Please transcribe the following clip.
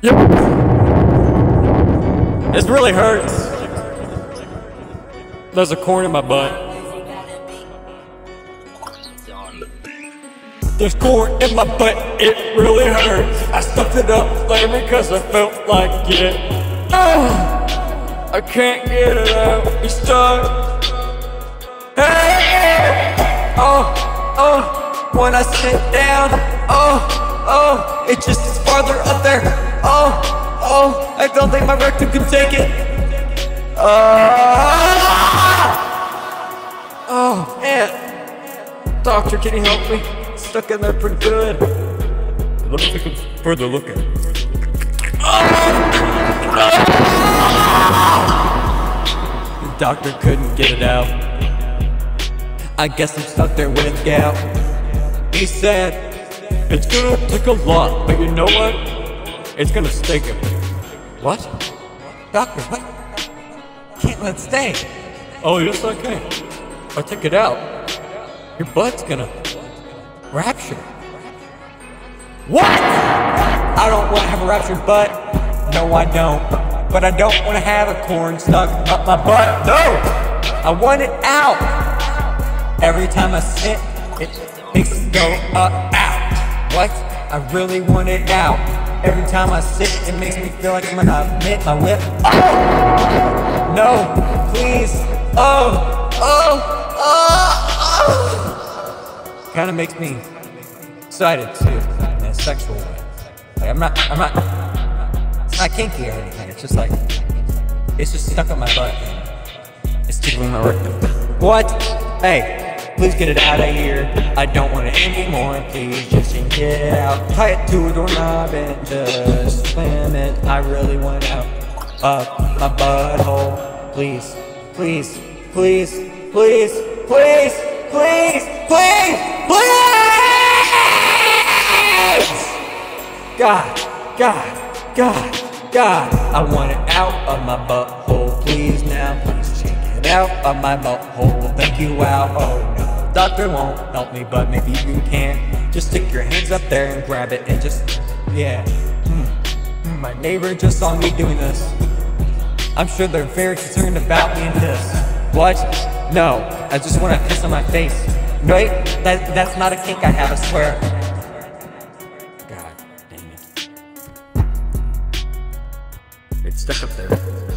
Yep. This really hurts. There's a corn in my butt. There's corn in my butt, it really hurts. I stuffed it up later because I felt like it. Ah, I can't get it out, it's stuck. Hey! Oh, oh, when I sit down, oh, oh, it just is farther up there. Oh, oh, I don't think my rectum can take it. Uh, oh, man. Doctor, can you help me? Stuck in there pretty good. Let me take a further look at it. The doctor couldn't get it out. I guess I'm stuck there with gout. He said, it's gonna take a lot, but you know what? It's gonna stink it. What? Doctor, what? Can't let stay. Oh, yes, I can. I'll take it out. Your butt's gonna rapture. What? I don't want to have a raptured butt. No, I don't. But I don't want to have a corn stuck up my butt. No! I want it out. Every time I sit, it go up, out. What? I really want it out. Every time I sit, it makes me feel like I'm gonna hit my lip. Oh! No, please. Oh, oh, oh, oh. Kind of makes me excited too, in a sexual way. Like I'm not, I'm not, it's not or anything. It's just like, it's just stuck on my butt. It's tickling my rectum. What? Hey, please get it out of here. I don't want it anymore. Please just yank it out. Tie it to a doorknob and just slam it. I really want out of my butthole. Please, please, please, please, please, please, please, please! God, God, God, God, I want it out of my butthole, please now, please check it out of my butthole, thank you out, oh no, doctor won't help me, but maybe you can, just stick your hands up there and grab it and just, yeah. Hmm, my neighbor just saw me doing this, I'm sure they're very concerned about me in this, what? No, I just want to piss on my face, right? That, that's not a kink I have, I swear. God dang it. It's stuck up there.